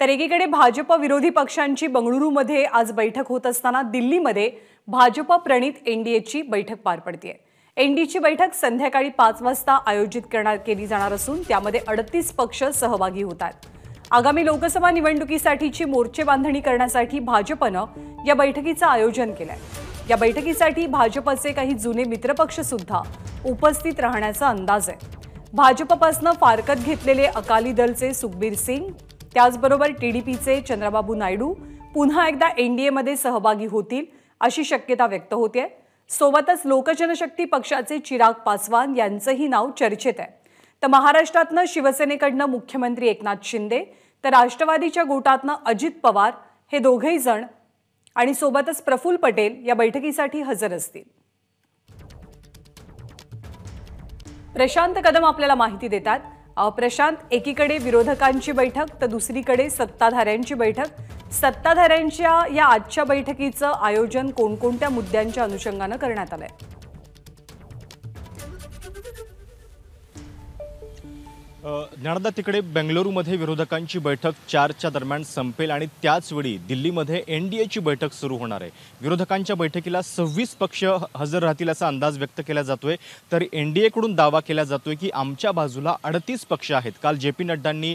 तर एकीकडे भाजप विरोधी पक्षांची बंगळुरूमध्ये आज बैठक होत असताना दिल्लीमध्ये भाजप प्रणित एनडीएची बैठक पार पडते एनडीची बैठक संध्याकाळी पाच वाजता आयोजित करणार केली जाणार असून त्यामध्ये अडतीस पक्ष सहभागी होतात. आगामी लोकसभा निवडणुकीसाठीची मोर्चे बांधणी करण्यासाठी भाजपनं या बैठकीचं आयोजन केलंय. या बैठकीसाठी भाजपचे काही जुने मित्रपक्ष सुद्धा उपस्थित राहण्याचा अंदाज आहे. भाजपपासनं फारकत घेतलेले अकाली दलचे सुखबीर सिंग त्याचबरोबर टीडीपीचे चंद्रबाबू नायडू पुन्हा एकदा एनडीएमध्ये सहभागी होतील अशी शक्यता व्यक्त होते सोबतच लोकजनशक्ती पक्षाचे चिराग पासवान यांचंही नाव चर्चेत आहे. तर महाराष्ट्रातनं शिवसेनेकडनं मुख्यमंत्री एकनाथ शिंदे तर राष्ट्रवादीच्या गोटातनं अजित पवार हे दोघेही जण आणि सोबतच प्रफुल्ल पटेल या बैठकीसाठी हजर असतील. प्रशांत कदम आपल्याला माहिती देतात प्रशांत एकीकडे विरोधकांची बैठक तर दुसरीकडे सत्ताधाऱ्यांची बैठक. सत्ताधाऱ्यांच्या या आजच्या बैठकीचं आयोजन कोणकोणत्या मुद्द्यांच्या अनुषंगानं करण्यात आलंय? ज्ञानदा तिकडे बेंगलुरूमध्ये विरोधकांची बैठक चारच्या दरम्यान संपेल आणि त्याचवेळी दिल्लीमध्ये एन डी एची बैठक सुरू होणार आहे. विरोधकांच्या बैठकीला सव्वीस पक्ष ह- हजर राहतील असा अंदाज व्यक्त केला जातोय. तर एन डी एकडून दावा केला जातोय की आमच्या बाजूला अडतीस पक्ष आहेत. काल जे पी नड्डांनी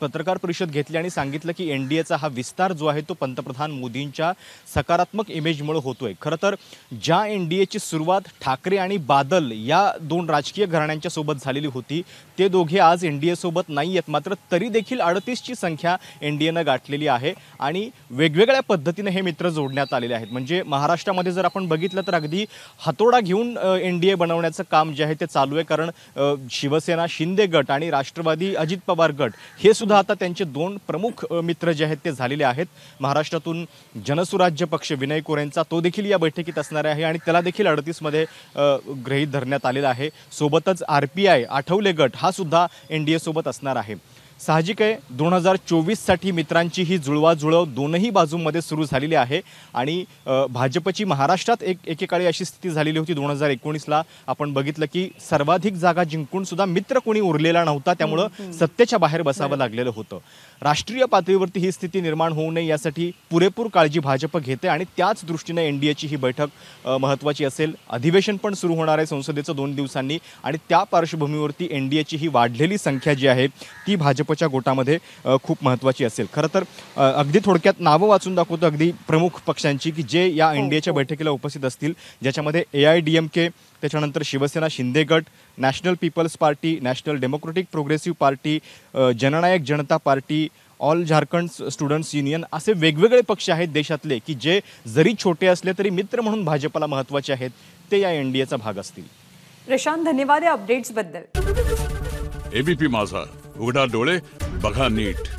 पत्रकार परिषद घेतली आणि सांगितलं की एन डी एचा हा विस्तार जो आहे तो पंतप्रधान मोदींच्या सकारात्मक इमेजमुळे होतोय. खरं तर ज्या एन डी एची सुरुवात ठाकरे आणि बादल या दोन राजकीय घराण्यांच्या सोबत झालेली होती ते दोघे आज एन डी एसोबत नाही आहेत. मात्र तरी देखील अडतीसची संख्या एन डी एनं गाठलेली आहे आणि वेगवेगळ्या पद्धतीने हे मित्र जोडण्यात आलेले आहेत. म्हणजे महाराष्ट्रामध्ये जर आपण बघितलं तर अगदी हातोडा घेऊन एन डी ए बनवण्याचं काम जे आहे ते चालू आहे. कारण शिवसेना शिंदे गट आणि राष्ट्रवादी अजित पवार गट हे सुद्धा आता त्यांचे दोन प्रमुख मित्र जे आहेत ते झालेले आहेत. महाराष्ट्रातून जनसुराज्य पक्ष विनय कोरेंचा तो देखील या बैठकीत असणार आहे आणि त्याला देखील अडतीसमध्ये गृहीत धरण्यात आलेला आहे. सोबतच आर पी आय आठवले गट हा सुद्धा एन डी एसोबत असणार आहे. साहजिक आहे दोन हजार चोवीससाठी मित्रांची ही जुळवाजुळव दोनही बाजूंमध्ये सुरू झालेली आहे आणि भाजपची महाराष्ट्रात एक एकेकाळी अशी स्थिती झालेली होती दोन हजार एकोणीसला. आपण बघितलं की सर्वाधिक जागा जिंकून सुद्धा मित्र कोणी उरलेला नव्हता त्यामुळं सत्तेच्या बाहेर बसावं लागलेलं होतं. राष्ट्रीय पातळीवरती ही स्थिती निर्माण होऊ नये यासाठी पुरेपूर काळजी भाजप घेते आणि त्याच दृष्टीनं एन डी एची ही बैठक महत्त्वाची असेल. अधिवेशन पण सुरू होणार आहे संसदेचं दोन दिवसांनी आणि त्या पार्श्वभूमीवरती एन डी एची ही वाढलेली संख्या जी आहे ती भाजपच्या गोटामध्ये खूप महत्त्वाची असेल. खरं तर अगदी थोडक्यात नावं वाचून दाखवतो अगदी प्रमुख पक्षांची की जे या एन डी एच्या बैठकीला उपस्थित असतील. ज्याच्यामध्ये A I D M K त्याच्यानंतर शिवसेना शिंदे गट national people's party national democratic progressive party Jannayak Janata party all Jharkhand students union असे वेगवेगळे पक्ष आहेत देशातले की जे जरी छोटे असले तरी मित्र म्हणून भाजपला महत्त्वाचे आहेत ते या एन डी एचा भाग असतील. प्रशांत धन्यवाद या अपडेट्सबद्दल एबीपी माझा. उघडा डोळे बघा नीट.